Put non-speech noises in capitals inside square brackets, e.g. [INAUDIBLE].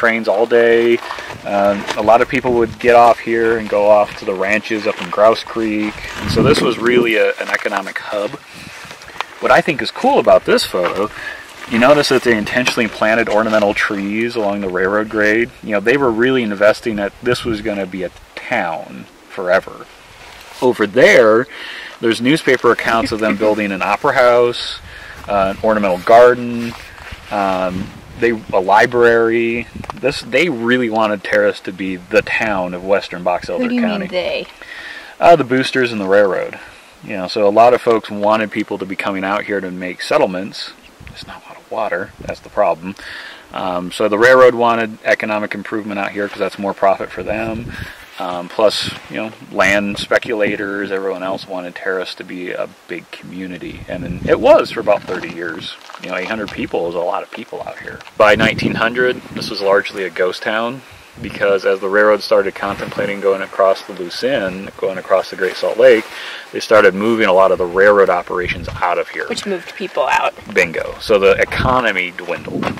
trains all day. Uh, a lot of people would get off here and go off to the ranches up in Grouse Creek. And so this was really a, an economic hub. What I think is cool about this photo, you notice that they intentionally planted ornamental trees along the railroad grade. You know, they were really investing that this was going to be a town forever. Over there, there's newspaper accounts of them [LAUGHS] building an opera house, uh, an ornamental garden, um, they a library. This they really wanted Terrace to be the town of Western Box Elder Who do you County. mean they? Uh, the boosters and the railroad. You know, so a lot of folks wanted people to be coming out here to make settlements. There's not a lot of water. That's the problem. Um, so the railroad wanted economic improvement out here because that's more profit for them. Um, plus, you know, land speculators, everyone else wanted Terrace to be a big community, and then it was for about 30 years. You know, 800 people is a lot of people out here. By 1900, this was largely a ghost town because as the railroad started contemplating going across the Lucin, going across the Great Salt Lake, they started moving a lot of the railroad operations out of here. Which moved people out. Bingo. So the economy dwindled.